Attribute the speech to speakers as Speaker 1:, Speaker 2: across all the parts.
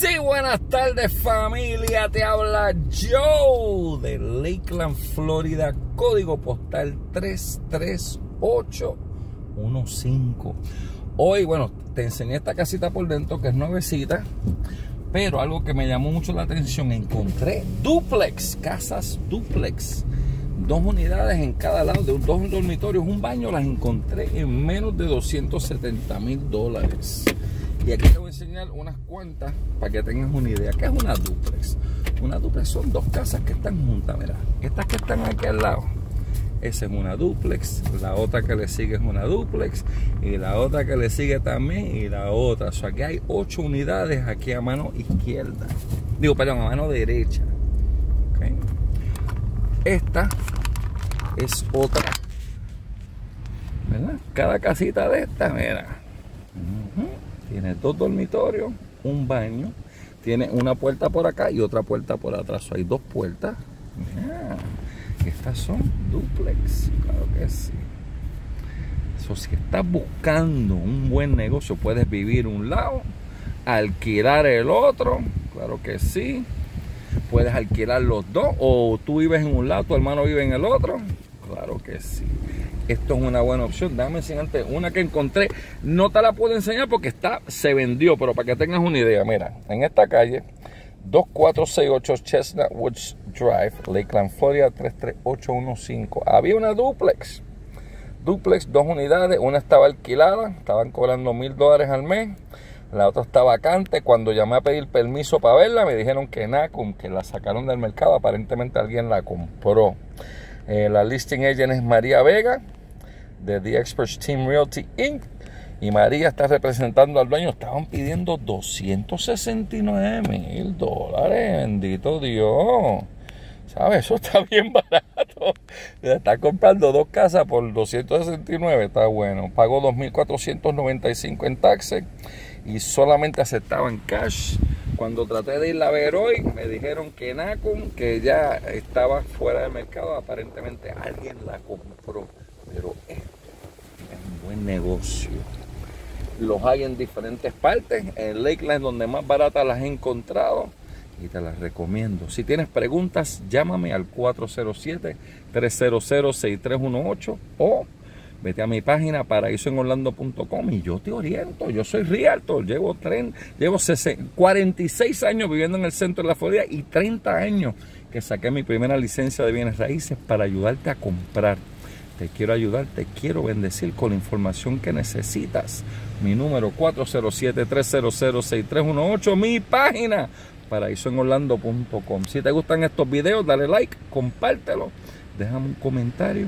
Speaker 1: Sí, buenas tardes familia, te habla Joe de Lakeland, Florida, código postal 33815. Hoy, bueno, te enseñé esta casita por dentro que es nuevecita, pero algo que me llamó mucho la atención, encontré duplex, casas duplex. Dos unidades en cada lado, de dos dormitorios, un baño, las encontré en menos de 270 mil dólares. Y aquí te voy a enseñar unas cuantas para que tengas una idea. ¿Qué es una duplex? Una duplex son dos casas que están juntas, mira. Estas que están aquí al lado. Esa es una duplex, la otra que le sigue es una duplex y la otra que le sigue también y la otra. O sea, que hay ocho unidades aquí a mano izquierda. Digo, perdón, a mano derecha. Esta es otra. ¿Verdad? Cada casita de esta, mira tiene dos dormitorios, un baño, tiene una puerta por acá y otra puerta por atrás. hay dos puertas. estas son duplex, claro que sí. Eso, si estás buscando un buen negocio, puedes vivir un lado, alquilar el otro, claro que sí. Puedes alquilar los dos, o tú vives en un lado, tu hermano vive en el otro, claro que sí esto es una buena opción. Déjame enseñarte una que encontré. No te la puedo enseñar porque está, se vendió, pero para que tengas una idea, mira, en esta calle, 2468 Chestnut Woods Drive, Lakeland, Florida 33815. Había una duplex. Duplex, dos unidades, una estaba alquilada, estaban cobrando mil dólares al mes. La otra está vacante. Cuando llamé a pedir permiso para verla, me dijeron que nada, que la sacaron del mercado. Aparentemente alguien la compró. Eh, la listing agent es María Vega de The Experts Team Realty Inc. Y María está representando al dueño. Estaban pidiendo 269 mil dólares. Bendito Dios. ¿Sabes? Eso está bien barato. Está comprando dos casas por 269. Está bueno. Pagó 2.495 en taxes. Y solamente aceptaba en cash. Cuando traté de ir a ver hoy, me dijeron que Nacum, que ya estaba fuera del mercado. Aparentemente alguien la compró. Pero esto es un buen negocio. Los hay en diferentes partes. En Lakeland, donde más barata las he encontrado. Y te las recomiendo. Si tienes preguntas, llámame al 407-300-6318 o vete a mi página paraísoenorlando.com y yo te oriento. Yo soy realtor, llevo, tren, llevo 46 años viviendo en el centro de la Florida y 30 años que saqué mi primera licencia de bienes raíces para ayudarte a comprar te quiero ayudar, te quiero bendecir con la información que necesitas. Mi número 407-300-6318, mi página paraísoenorlando.com. Si te gustan estos videos, dale like, compártelo, déjame un comentario,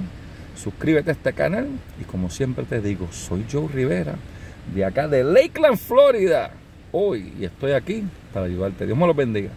Speaker 1: suscríbete a este canal y como siempre te digo, soy Joe Rivera de acá de Lakeland, Florida. Hoy estoy aquí para ayudarte. Dios me los bendiga.